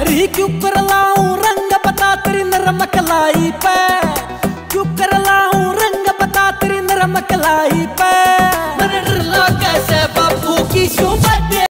री क्यों कर लाऊं रंग बता तेरी नरम कलाई पे? क्यों कर लाऊं रंग बता तेरी नरम कलाई पे?